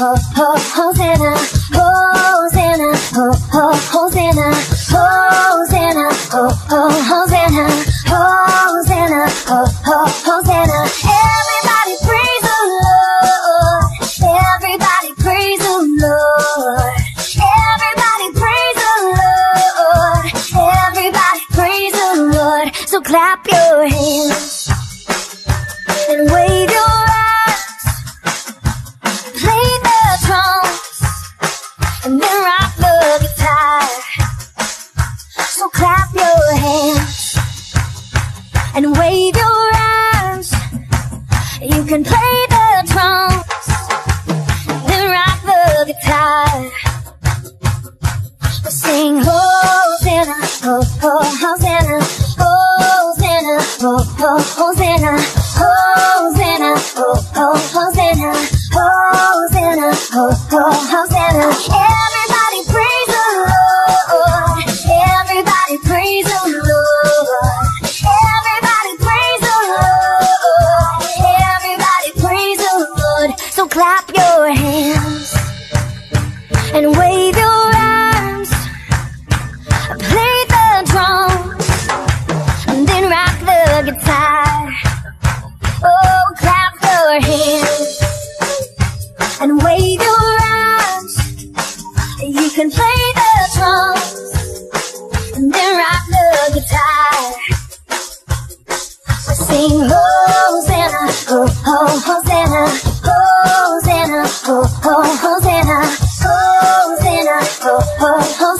ho, ho, Hosanna, Hosanna, ho, ho, Hosanna, Hosanna, ho, ho, Hosanna, Hosanna, ho, ho, Hosanna. Everybody praise the Lord. Everybody praise the Lord. Everybody praise the Lord. Everybody praise the Lord. So clap your hands and wave your arms. You can play the drums, then rock the guitar. Sing Hosanna, ho, ho, Hosanna, Hosanna, ho, ho, Hosanna, Hosanna, ho, ho, Hosanna, Hosanna, ho, ho, clap your hands and wave your arms. Play the drums and then rock the guitar. Oh, clap your hands and wave your arms. You can play the drums and then rock the guitar. Sing Hosanna, oh, oh, Hosanna, ho, ho, Hosanna, Hosanna, ho, ho, Hosanna.